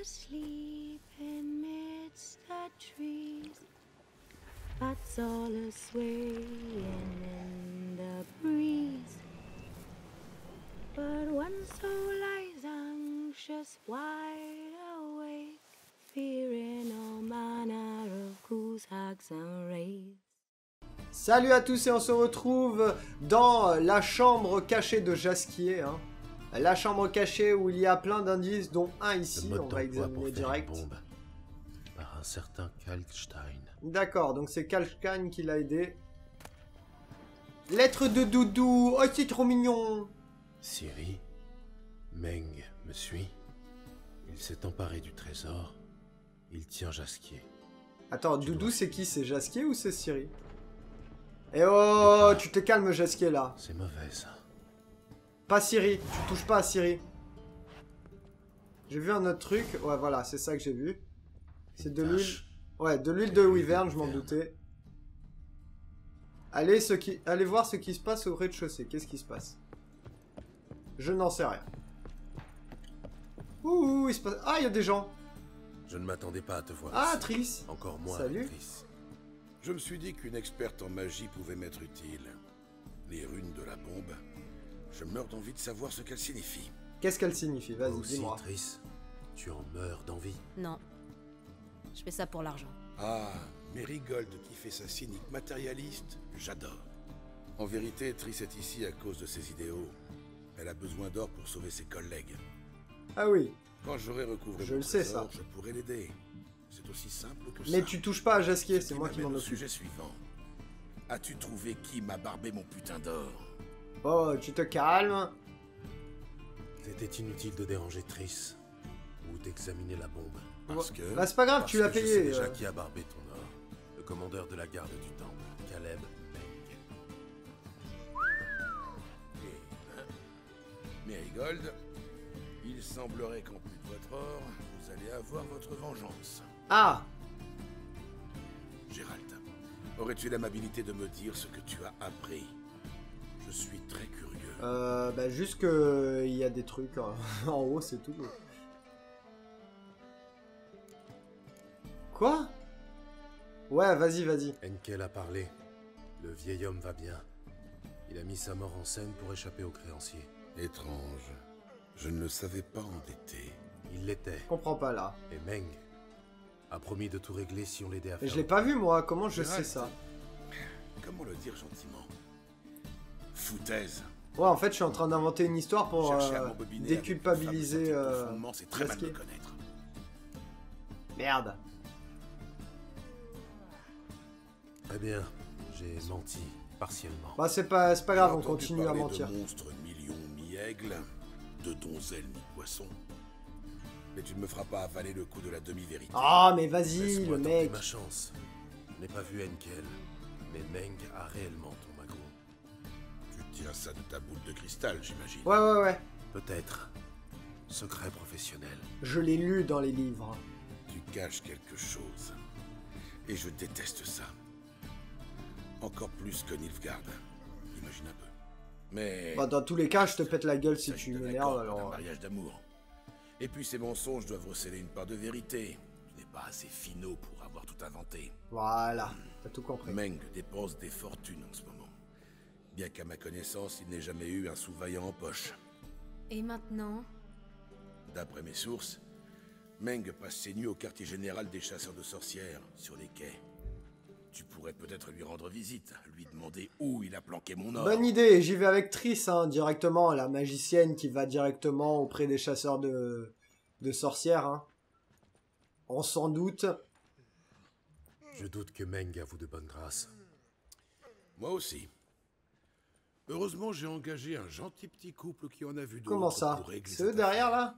asleep amidst the trees. Bats all a swaying in the breeze. But one soul lies anxious, wide awake, fearing all manner of goose hacks and rays. Salut à tous et on se retrouve dans la chambre cachée de Jasquier. hein. La chambre cachée où il y a plein d'indices, dont un ici, on va examiner direct. bombe par un certain Kalkstein. D'accord, donc c'est Kalkstein qui l'a aidé. Lettre de Doudou, oh c'est trop mignon Siri, Meng me suit. Il s'est emparé du trésor. Il tient Jasquier. Attends, Tu Doudou c'est qui? C'est Jasquier ou c'est Siri? Eh oh, tu te calmes Jasquier là. C'est mauvais ça. Pas Siri, tu touches pas à Siri. J'ai vu un autre truc, ouais voilà, c'est ça que j'ai vu. C'est de l'huile. Ouais, de l'huile de Wyvern, je m'en doutais. Allez, ce qui... Allez voir ce qui se passe au rez-de-chaussée. Qu'est-ce qui se passe? Je n'en sais rien. Ouh, il se passe... Ah, il y a des gens. Je ne m'attendais pas à te voir. Ah. Triss. Encore moins Salut. Triss. Je me suis dit qu'une experte en magie pouvait m'être utile. Les runes de la bombe. Je meurs d'envie de savoir ce qu'elles signifient. Qu'est-ce qu'elle signifie? Vas-y, aussi, dis-moi. Triss. Tu en meurs d'envie. Non. Je fais ça pour l'argent. Ah, Marigold qui fait sa cynique matérialiste, j'adore. En vérité, Triss est ici à cause de ses idéaux. Elle a besoin d'or pour sauver ses collègues. Ah oui. Quand j'aurai recouvré Je mon le sais, ça. je pourrai l'aider. C'est aussi simple que ça. Mais tu touches pas à Jasquier, Ce c'est moi qui m'en occupe. sujet suivant. As-tu trouvé qui m'a barbé mon putain d'or? Oh, tu te calmes. C'était inutile de déranger Triss. Ou d'examiner la bombe. Parce que... Bah, c'est pas grave, Parce tu l'as que Je sais payé. déjà euh. qui a barbé ton or. Le commandeur de la garde du temple, Caleb Meng. Eh ben, Marigold, il semblerait qu'en plus de votre or, vous allez avoir votre vengeance. Ah Gérald, aurais-tu l'amabilité de me dire ce que tu as appris? Je suis très curieux. Euh, bah juste que il y a des trucs euh, en haut, c'est tout. Quoi? Ouais, vas-y, vas-y. Enkel a parlé. Le vieil homme va bien. Il a mis sa mort en scène pour échapper aux créanciers. Étrange. Je ne le savais pas endetté. Il l'était. Je comprends pas là. Et Meng a promis de tout régler si on l'aidait à Mais faire. je l'ai pas vu moi, comment je Gérald, sais ça? Comment le dire gentiment? Foutaise. Ouais, en fait, je suis en train d'inventer une histoire pour euh, déculpabiliser. euh, c'est très mal Jasquier. connaître. Merde. Eh Très bien. J'ai menti, partiellement. Bah, c'est pas, c'est pas grave, on continue à mentir. De monstres mi-lions, mi-aigles, de donzelles, mi-poissons. Mais tu ne me feras pas avaler le coup de la demi-vérité. Ah, mais vas-y, le mec. ma chance. Je n'ai pas vu Enkel, mais Meng a réellement tiens ça de ta boule de cristal, j'imagine. Ouais, ouais, ouais. Peut-être. Secret professionnel. Je l'ai lu dans les livres. Tu caches quelque chose. Et je déteste ça. Encore plus que Nilfgaard. Imagine un peu. Mais... Bah, dans tous les cas, je te pète la gueule si tu m'énerves, alors. Un mariage d'amour. Et puis ces mensonges doivent recéler une part de vérité. Tu n'es pas assez finot pour avoir tout inventé. Voilà, t'as tout compris. Meng dépense des fortunes en ce moment. Bien qu'à ma connaissance, il n'ait jamais eu un sous-vaillant en poche. Et maintenant? D'après mes sources, Meng passe ses nuits au quartier général des chasseurs de sorcières, sur les quais. Tu pourrais peut-être lui rendre visite, lui demander où il a planqué mon or. Bonne idée, j'y vais avec Triss, hein, directement, la magicienne qui va directement auprès des chasseurs de, de sorcières. Hein. On s'en doute. Je doute que Meng avoue de bonne grâce. Moi aussi. Heureusement, j'ai engagé un gentil petit couple qui en a vu d'autres Comment ça C'est eux derrière là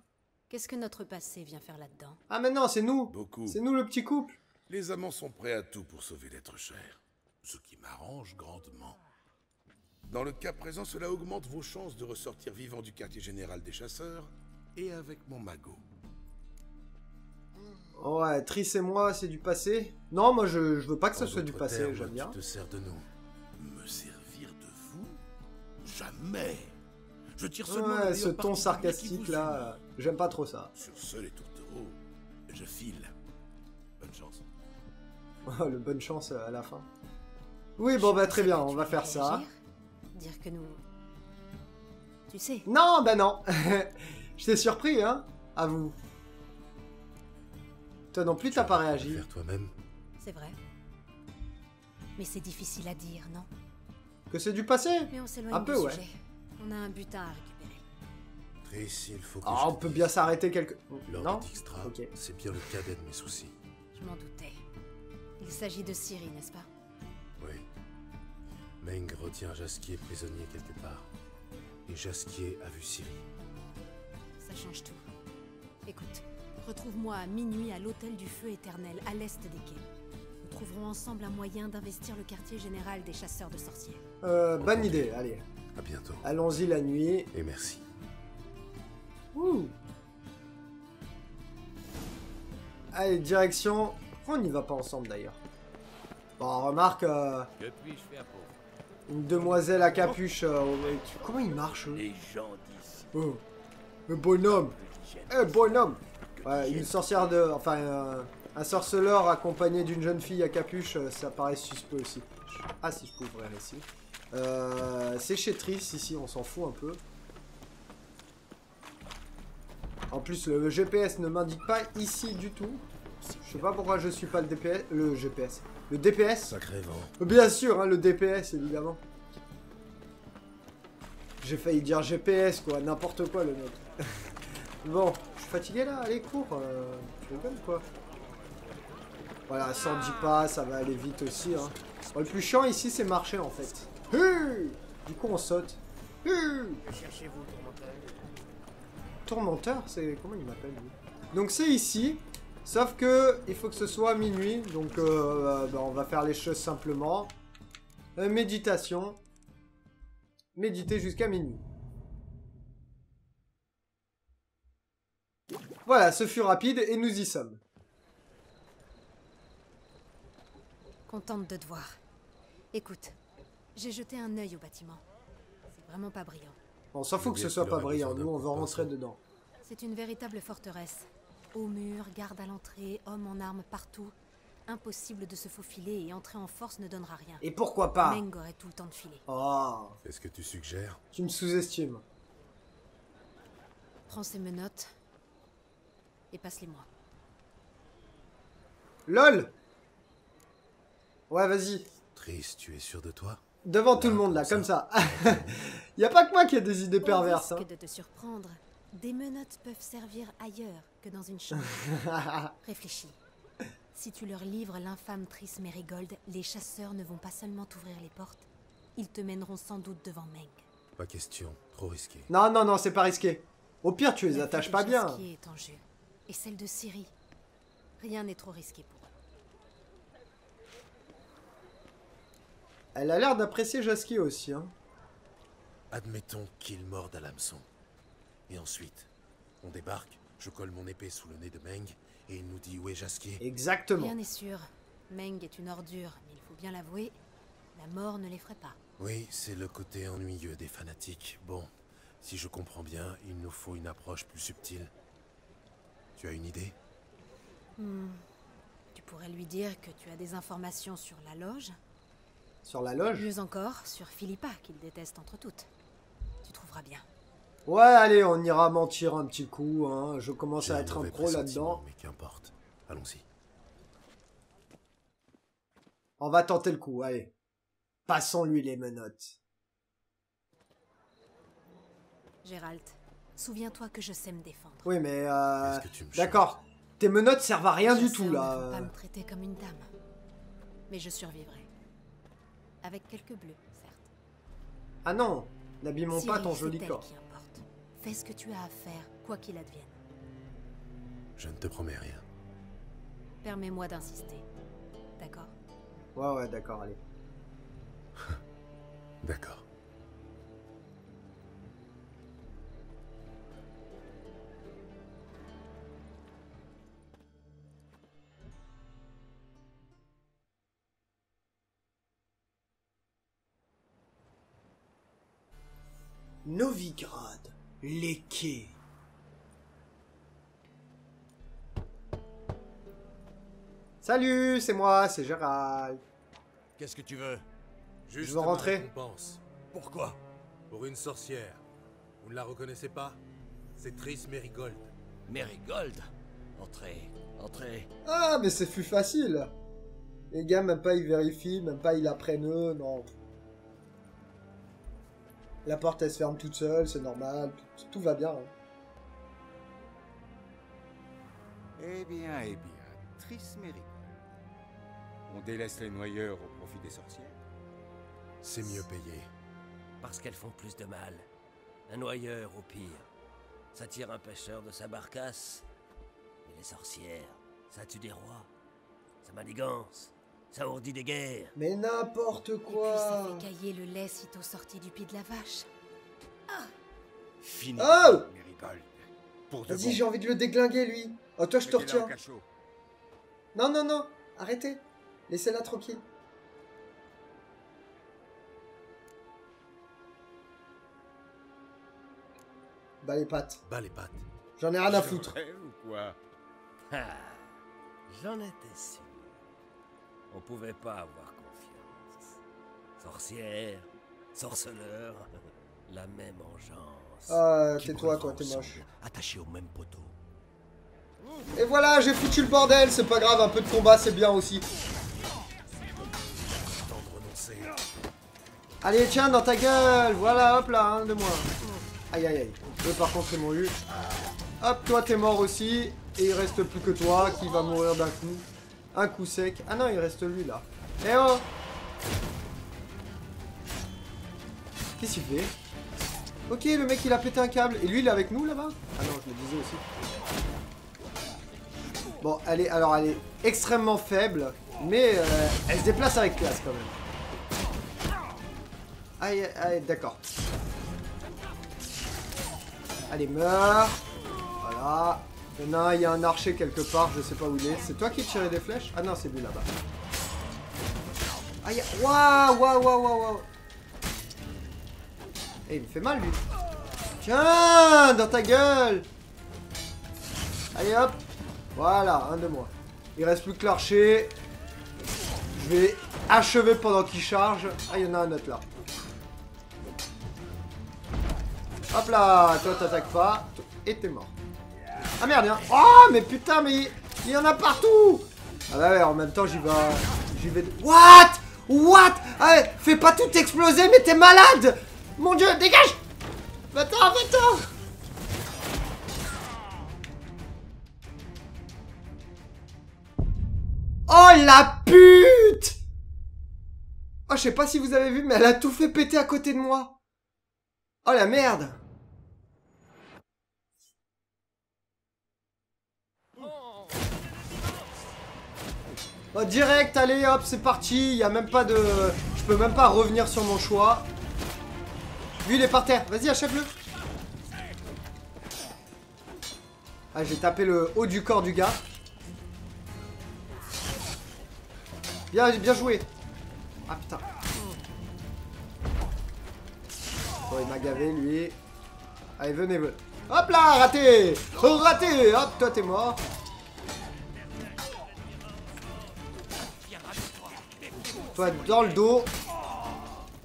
Qu'est-ce que notre passé vient faire là-dedans Ah mais non, c'est nous Beaucoup. C'est nous le petit couple Les amants sont prêts à tout pour sauver l'être cher, ce qui m'arrange grandement. Dans le cas présent, cela augmente vos chances de ressortir vivant du quartier général des chasseurs et avec mon magot. Ouais, Triss et moi, c'est du passé. Non, moi je, je veux pas que ça En soit du passé, j'aime bien. Tu te sers de nous. Jamais Je tire seulement le Ouais, ce ton sarcastique là, j'aime pas trop ça. Sur ce, les tourtereaux, Je file. Bonne chance. Oh, le bonne chance à la fin. Oui, bon bah très bien, on va faire ça. Dire que nous. Tu sais, Non, bah non. Je t'ai surpris, hein, à vous. Toi non plus, t'as pas réagi. Toi-même. c'est vrai. Mais c'est difficile à dire, non? Que c'est du passé Mais on s'éloigne Un du peu, ouais. sujet. On a un butin à récupérer. Il faut que Ah, je on peut bien s'arrêter quelque... Lord Non Dijkstra, Ok. c'est bien le cadet de mes soucis. Je m'en doutais. Il s'agit de Ciri, n'est-ce pas? Oui. Meng retient Jasquier prisonnier quelque part. Et Jasquier a vu Ciri. Ça change tout. Écoute, retrouve-moi à minuit à l'hôtel du feu éternel, à l'est des quais. Nous trouverons ensemble un moyen d'investir le quartier général des chasseurs de sorciers. Euh, bonne idée, allez. À bientôt. Allons-y la nuit. Et merci. Ouh. Allez, direction... Pourquoi on n'y va pas ensemble d'ailleurs Bon, remarque, euh, Que puis-je faire pour une demoiselle à capuche... euh, Comment il marche eux? Les gens d'ici Oh, le bonhomme Eh, bonhomme Ouais, une sorcière de... Enfin, euh, un sorceleur accompagné d'une jeune fille à capuche, euh, ça paraît suspect aussi. Ah, si je peux ouvrir ici. Euh, c'est chez Triss, ici, on s'en fout un peu. En plus, le GPS ne m'indique pas ici du tout. Je sais pas pourquoi je suis pas le DPS... Le GPS. Le DPS Sacré vent. Bien sûr, hein, le DPS, évidemment. J'ai failli dire GPS, quoi, n'importe quoi, le mec. bon, je suis fatigué là, allez, cours. euh, tu rigoles ou quoi? Voilà, 110 pas, ça va aller vite aussi. Hein. Bon, le plus chiant ici, c'est marcher en fait. Du coup, on saute. Cherchez-vous, tourmenteur Tourmenteur, c'est comment il m'appelle lui? Donc c'est ici, sauf que il faut que ce soit minuit, donc euh, bah, on va faire les choses simplement. Euh, méditation. Méditer jusqu'à minuit. Voilà, ce fut rapide et nous y sommes. Contente de te voir. Écoute, j'ai jeté un œil au bâtiment. C'est vraiment pas brillant. On s'en fout que ce soit pas brillant, nous on veut rentrer dedans. C'est une véritable forteresse. Hauts murs, gardes à l'entrée, hommes en armes partout. Impossible de se faufiler et entrer en force ne donnera rien. Et pourquoi pas? Meng aurait tout le temps de filer. Oh, Fais ce que tu suggères? tu me sous-estimes. Prends ces menottes et passe-les-moi. LOL Ouais, vas-y. Triss, tu es sûr de toi? Devant tout le monde, là, comme ça. y a pas que moi qui ai des idées perverses. Au Hein. risque de te surprendre, des menottes peuvent servir ailleurs que dans une chambre. Réfléchis. Si tu leur livres l'infâme Triss Merigold, les chasseurs ne vont pas seulement t'ouvrir les portes, ils te mèneront sans doute devant Meng. Pas question. Trop risqué. Non, non, non, c'est pas risqué. Au pire, tu les attaches pas bien. Jasquier est en jeu, et celle de Ciri. Rien n'est trop risqué pour Elle a l'air d'apprécier Jasky aussi. Hein. Admettons qu'il morde à l'hameçon. Et ensuite, on débarque, je colle mon épée sous le nez de Meng, et il nous dit où est Jasquier. Exactement. Rien n'est sûr. Meng est une ordure, mais il faut bien l'avouer, la mort ne l'effraie pas. Oui, c'est le côté ennuyeux des fanatiques. Bon, si je comprends bien, il nous faut une approche plus subtile. Tu as une idée? Tu pourrais lui dire que tu as des informations sur la loge, Sur la loge. mieux encore sur Philippa, qu'il déteste entre toutes. Tu trouveras bien. Ouais, allez, on ira mentir un petit coup. Hein. Je commence à être un pro là-dedans. Mais qu'importe. Allons-y. On va tenter le coup, allez. Passons-lui les menottes. Gérald, souviens-toi que je sais me défendre. Oui, mais euh, D'accord. Tes menottes servent à rien Les du chasseurs tout ne là. vont pas me traiter comme une dame. Mais je survivrai. Avec quelques bleus, certes. Ah non, n'abîmons pas ton joli corps. qui importe. Fais ce que tu as à faire, quoi qu'il advienne. Je ne te promets rien. Permets-moi d'insister. D'accord? Ouais, ouais, d'accord, allez. D'accord. Les quais. Salut, c'est moi, c'est Gérald. Qu'est-ce que tu veux? Juste veux rentrer. ma récompense. Pourquoi? Pour une sorcière. Vous ne la reconnaissez pas? C'est Triss Merigold. Merigold? Entrez, entrez. Ah, mais c'est plus facile. Les gars, même pas ils vérifient, même pas ils apprennent eux, non. La porte elle se ferme toute seule, c'est normal, tout, tout va bien. hein. Eh bien, eh bien, Triss Merigold. On délaisse les noyeurs au profit des sorcières. C'est mieux payé. Parce qu'elles font plus de mal. Un noyeur, au pire. Ça tire un pêcheur de sa barcasse. Mais les sorcières, ça tue des rois. Ça manigance. Ça ourdit des guerres. Mais n'importe Et puis ça quoi. fait cailler le lait sitôt sorti du pied de la vache. Fini, Oh. Pour de Vas-y, bon. j'ai envie de le déglinguer lui. Oh, toi, je te retiens. cachot. Non, non, non, arrêtez. Laissez-la tranquille. Bah les pattes. Bas les pattes. J'en ai rien à foutre. Quoi? Ah, J'en étais sûr. On pouvait pas avoir confiance. Sorcière, sorceleur, la même engeance. Ah, tais-toi, toi, t'es moche. Attachés au même poteau. Et voilà, j'ai foutu le bordel, c'est pas grave, un peu de combat, c'est bien aussi. Allez, tiens, dans ta gueule Voilà, hop là, un de moins. Aïe, aïe, aïe. Eux, par contre, ils m'ont eu. Hop, toi, t'es mort aussi. Et il reste plus que toi, qui va mourir d'un coup. Un coup sec. Ah non, il reste lui, là. Eh oh Qu'est-ce qu'il fait? Ok, le mec, il a pété un câble. Et lui, il est avec nous, là-bas? Ah non, je le disais aussi. Bon, elle alors, elle est extrêmement faible. Mais euh, elle se déplace avec classe, quand même. Aïe, aïe, d'accord. Allez, meurs. Voilà. Il y en a un, il y a un archer quelque part, je sais pas où il est. C'est toi qui tirais des flèches? Ah non, c'est lui là-bas. Aïe, waouh, waouh, waouh, waouh, waouh. Eh, il me fait mal, lui. Tiens, dans ta gueule. Allez, hop. Voilà, un de moins. Il reste plus que l'archer. Je vais achever pendant qu'il charge. Ah, il y en a un autre là. Hop là, toi t'attaques pas. Et t'es mort. Ah merde, a- Oh, mais putain, mais il y en a partout. Ah bah ouais, en même temps, j'y vais... J'y vais... What? What? Ah fais pas tout exploser, mais t'es malade. Mon dieu, dégage. Va-t'en, va-t'en Oh la pute. Oh, je sais pas si vous avez vu, mais elle a tout fait péter à côté de moi. Oh la merde Oh, direct, allez hop, c'est parti. Il y a même pas de... Je peux même pas revenir sur mon choix. Lui, il est par terre. Vas-y, achève-le. Ah, j'ai tapé le haut du corps du gars. Bien, bien joué. Ah, putain. Oh, il m'a gavé, lui. Allez, venez. Hop là, raté Raté Hop, toi, t'es mort. Toi, dans le dos.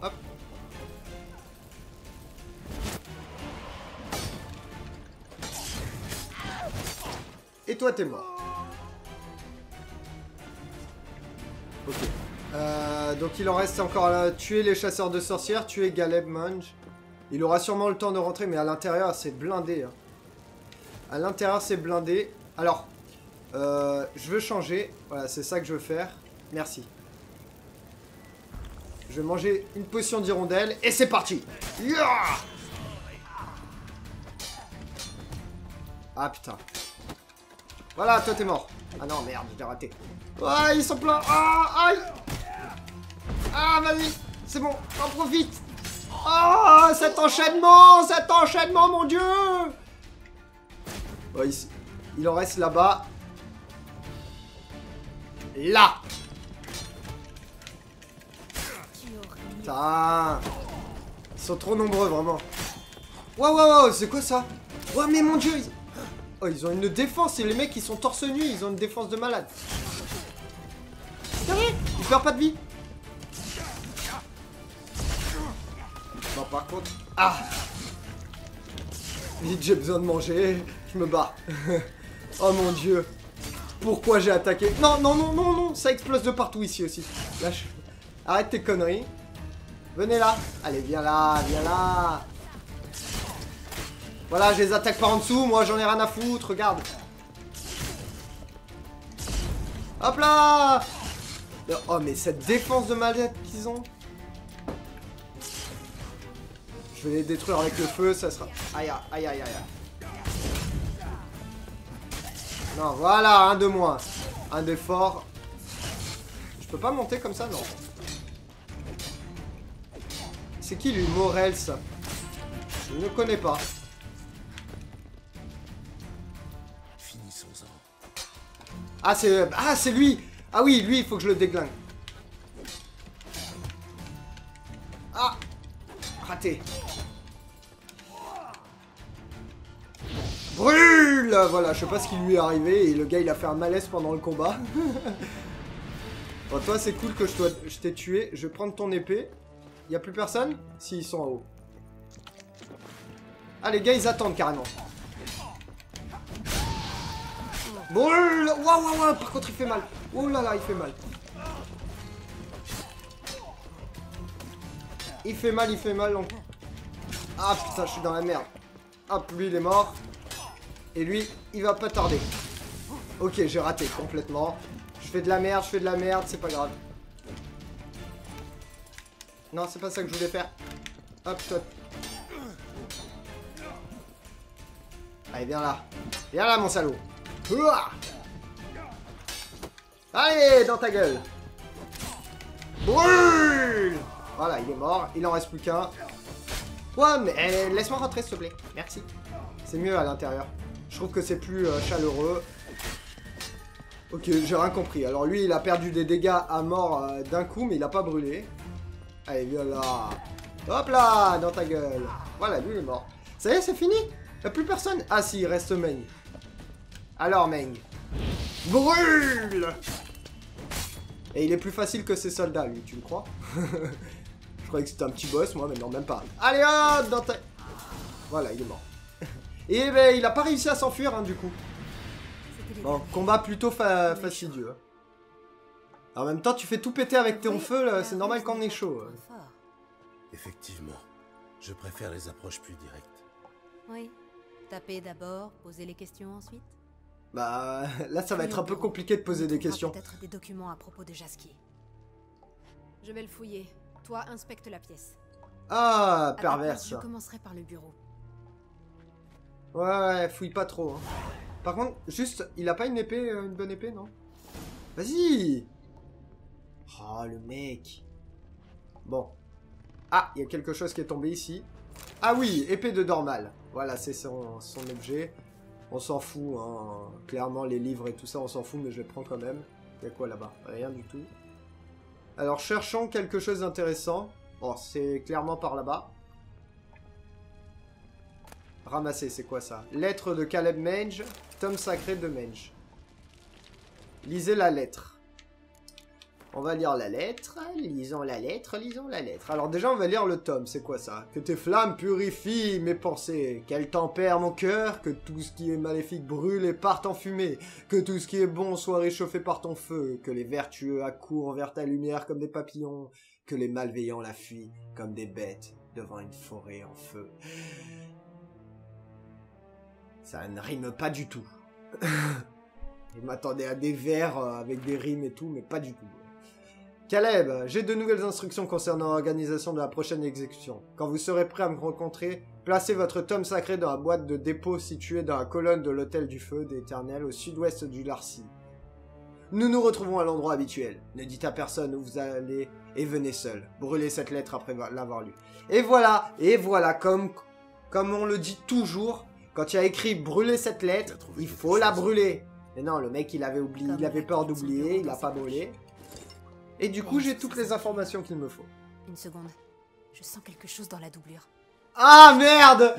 Hop. Et toi, t'es mort. Ok. Euh, donc il en reste encore là. Tuer les chasseurs de sorcières, tuer Galeb Munch. Il aura sûrement le temps de rentrer, mais à l'intérieur, c'est blindé. hein. À l'intérieur, c'est blindé. Alors, euh, je veux changer. Voilà, c'est ça que je veux faire. Merci. Je vais manger une potion d'hirondelle et c'est parti. Ah putain. Voilà, toi t'es mort. Ah non, merde, j'ai raté. Ah, ils sont pleins. Ah, aïe. Ah, vas-y. C'est bon, j'en profite. Ah, cet enchaînement, cet enchaînement, mon dieu. Oh, il, il en reste là-bas. Là. Tu Putain. Ils sont trop nombreux, vraiment. Waouh, waouh, waouh, c'est quoi ça? Ouais, mais mon dieu ils... Oh, ils ont une défense, et les mecs, ils sont torse nu, ils ont une défense de malade. Derrière Il perd pas de vie? Bon, par contre... Ah Vite, j'ai besoin de manger. Je me bats. oh mon dieu. Pourquoi j'ai attaqué? Non, non, non, non, non Ça explose de partout ici aussi. Lâche. Arrête tes conneries. Venez là. Allez, viens là, viens là. Voilà, je les attaque par en dessous. Moi, j'en ai rien à foutre. Regarde. Hop là Oh, mais cette défense de malade qu'ils ont. Je vais les détruire avec le feu, ça sera... Aïe, aïe, aïe, aïe. Non, voilà, un de moins. Un d'effort. Je peux pas monter comme ça, non. C'est qui lui, Morels Je ne connais pas. Finissons-en. Ah, c'est... Ah, c'est lui Ah oui, lui, il faut que je le déglingue. Ah Raté. Brûle Voilà, je sais pas ce qui lui est arrivé et le gars il a fait un malaise pendant le combat. bon, toi c'est cool que je, je t'ai tué. Je vais prendre ton épée. Y a plus personne Si, ils sont en haut. Ah, les gars ils attendent carrément. Brûle Waouh, waouh, Par contre il fait mal. Oh là là, il fait mal. Il fait mal, il fait mal. Ah putain, je suis dans la merde. Hop, lui il est mort. Et lui, il va pas tarder. Ok, j'ai raté complètement. Je fais de la merde, je fais de la merde, c'est pas grave. Non, c'est pas ça que je voulais faire. Hop, toi. Allez, viens là. Viens là, mon salaud. Allez, dans ta gueule. Brûle Voilà, il est mort. Il en reste plus qu'un. Ouais, mais eh, laisse-moi rentrer, s'il te plaît. Merci. C'est mieux à l'intérieur. Je trouve que c'est plus euh, chaleureux. Ok, j'ai rien compris. Alors lui, il a perdu des dégâts à mort euh, d'un coup, mais il a pas brûlé. Allez, viens là. Hop là, dans ta gueule. Voilà, lui, il est mort. Ça y est, c'est fini Y'a plus personne Ah si, il reste Meng. Alors, Meng. Brûle Et il est plus facile que ses soldats, lui, tu le crois? Je croyais que c'était un petit boss, moi, mais non, même pas. Allez, hop, dans ta... Voilà, il est mort. Et ben, il a pas réussi à s'enfuir, hein, du coup. Bon, combat plutôt fastidieux. Hein. En même temps, tu fais tout péter avec ton feu, c'est normal qu'on est chaud. Effectivement, je préfère les approches plus directes. Oui. Taper d'abord, poser les questions ensuite Bah, là, ça va être un peu compliqué de poser des questions. Peut-être des documents à propos de Jaski. Je vais le fouiller. Toi, inspecte la pièce. Ah, perverse. Je commencerai par le bureau. Ouais, ouais, fouille pas trop. Hein. Par contre, juste, il a pas une épée, euh, une bonne épée, non? Vas-y Oh, le mec Bon. Ah, il y a quelque chose qui est tombé ici. Ah oui, épée de Dormal. Voilà, c'est son, son, objet. On s'en fout, hein. Clairement, les livres et tout ça, on s'en fout, mais je les prends quand même. Il y a quoi là-bas? Rien du tout. Alors, cherchons quelque chose d'intéressant. Bon, c'est clairement par là-bas. Ramasser, c'est quoi ça? Lettre de Caleb Mange, tome sacré de Mange. Lisez la lettre. On va lire la lettre, lisons la lettre, lisons la lettre. Alors déjà, on va lire le tome, c'est quoi ça? Que tes flammes purifient mes pensées, qu'elles tempèrent mon cœur, que tout ce qui est maléfique brûle et parte en fumée, que tout ce qui est bon soit réchauffé par ton feu, que les vertueux accourent vers ta lumière comme des papillons, que les malveillants la fuient comme des bêtes devant une forêt en feu. Ça ne rime pas du tout. Je m'attendais à des vers euh, avec des rimes et tout, mais pas du tout. Caleb, j'ai de nouvelles instructions concernant l'organisation de la prochaine exécution. Quand vous serez prêt à me rencontrer, placez votre tome sacré dans la boîte de dépôt située dans la colonne de l'Hôtel du Feu d'Éternel au sud-ouest du Larcy. Nous nous retrouvons à l'endroit habituel. Ne dites à personne où vous allez et venez seul. Brûlez cette lettre après l'avoir lue. Et voilà, et voilà, comme, comme on le dit toujours, quand tu as écrit brûler cette lettre, il faut la brûler. Mais non, le mec, il avait oublié, il avait peur d'oublier, il a pas brûlé. Et du coup, j'ai toutes les informations qu'il me faut. Une seconde. Je sens quelque chose dans la doublure. Ah merde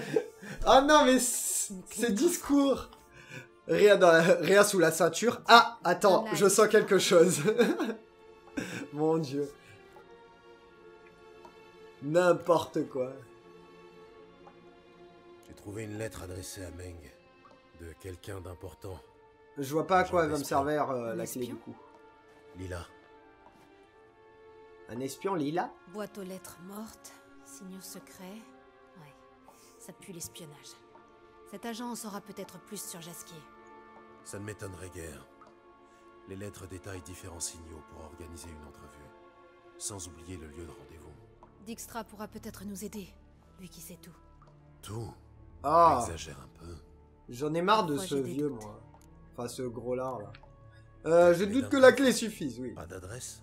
Oh non, mais c'est discours rien, dans rien sous la ceinture. Ah, attends, je sens quelque chose. Mon dieu. N'importe quoi. J'ai trouvé une lettre adressée à Meng. De quelqu'un d'important. Je vois pas à quoi elle va me servir euh, la clé du coup. Lila. Un espion Lila Boîte aux lettres mortes, signaux secrets. Ouais, ça pue l'espionnage. Cet agent en saura peut-être plus sur Jasquier. Ça ne m'étonnerait guère. Les lettres détaillent différents signaux pour organiser une entrevue. Sans oublier le lieu de rendez-vous. Dijkstra pourra peut-être nous aider, lui qui sait tout. Tout. Ah Exagère un peu. J'en ai marre de Parfois, ce vieux moi. Enfin ce gros lard là. Euh, je doute que la clé suffise, oui. Pas d'adresse?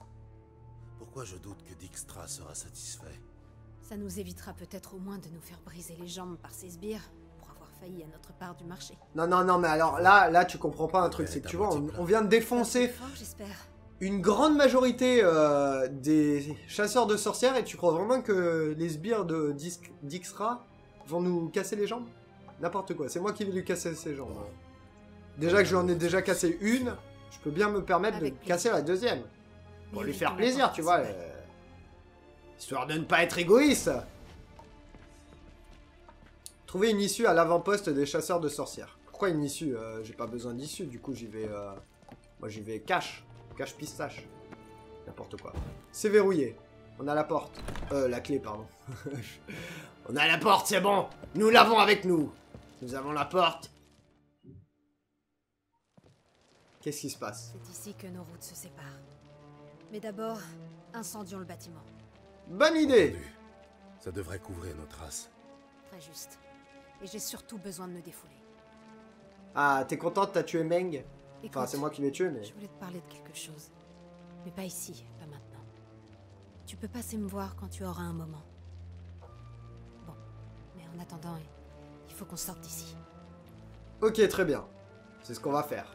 Pourquoi je doute que Dijkstra sera satisfait Ça nous évitera peut-être au moins de nous faire briser les jambes par ces sbires pour avoir failli à notre part du marché. Non, non, non, mais alors là, là, tu comprends pas un truc, c'est que tu vois, on, vient de défoncer Fort, j'espère. une grande majorité euh, des chasseurs de sorcières et tu crois vraiment que les sbires de Dijkstra vont nous casser les jambes? N'importe quoi, c'est moi qui vais lui casser ses jambes. Déjà que je lui en ai déjà cassé une, je peux bien me permettre Avec de casser la deuxième. Pour lui faire plaisir, tu vois. euh, Histoire de ne pas être égoïste. Trouver une issue à l'avant-poste des chasseurs de sorcières. Pourquoi une issue Euh, J'ai pas besoin d'issue, du coup j'y vais... euh, Moi j'y vais cash. Cash pistache. N'importe quoi. C'est verrouillé. On a la porte. Euh, la clé, pardon. On a la porte, c'est bon. Nous l'avons avec nous. Nous avons la porte. Qu'est-ce qui se passe? C'est ici que nos routes se séparent. Mais d'abord, incendions le bâtiment. Bonne idée Entendu. Ça devrait couvrir nos traces. Très juste. Et j'ai surtout besoin de me défouler. Ah, t'es contente, t'as tué Meng? Enfin, Écoute, c'est moi qui l'ai tué, mais... Je voulais te parler de quelque chose. Mais pas ici, pas maintenant. Tu peux passer me voir quand tu auras un moment. Bon. Mais en attendant, il faut qu'on sorte d'ici. Ok, très bien. C'est ce qu'on va faire.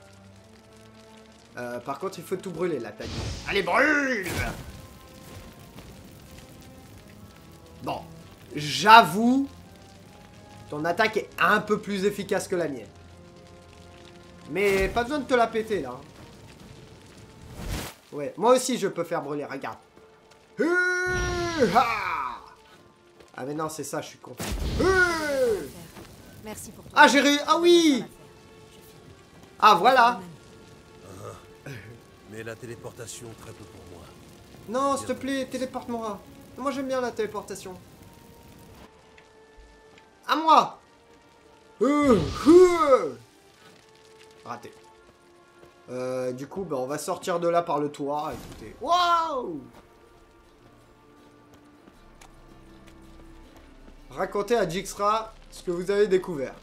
Euh, par contre, il faut tout brûler, là, t'as dit. Allez, brûle Bon. J'avoue, ton attaque est un peu plus efficace que la mienne. Mais pas besoin de te la péter, là. Ouais, moi aussi, je peux faire brûler, regarde. Ah, mais non, c'est ça, je suis con. Merci pour tout. Ah, j'ai ré- Ah oui Ah, voilà Mais la téléportation, très peu pour moi. Non, s'il te plaît, téléporte-moi. Moi, j'aime bien la téléportation. À moi Euh, euh. Raté. Euh, du coup, bah, on va sortir de là par le toit. Écoutez. Waouh Racontez à Jixra ce que vous avez découvert.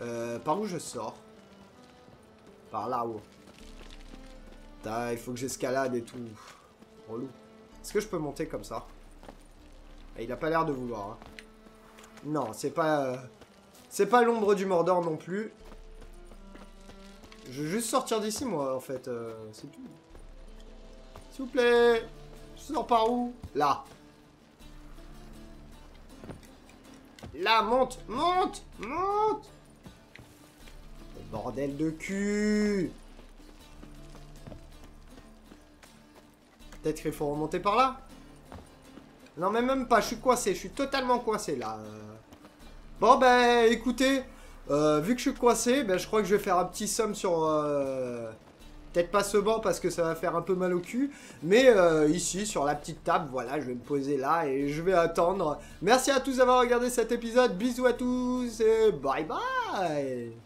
Euh, par où je sors? Par là-haut. Il faut que j'escalade et tout. Relou. Est-ce que je peux monter comme ça? Ah, Il a pas l'air de vouloir. hein. Non, c'est pas... euh, C'est pas l'ombre du Mordor non plus. Je veux juste sortir d'ici, moi, en fait. euh, c'est tout. S'il vous plaît Je sors par où? Là. Là, monte Monte Monte Bordel de cul Peut-être qu'il faut remonter par là Non, mais même pas, je suis coincé, je suis totalement coincé là. Bon, ben, écoutez, euh, vu que je suis coincé, ben, je crois que je vais faire un petit somme sur... euh, Peut-être pas ce banc parce que ça va faire un peu mal au cul, mais euh, ici, sur la petite table, voilà, je vais me poser là et je vais attendre. Merci à tous d'avoir regardé cet épisode, bisous à tous et bye bye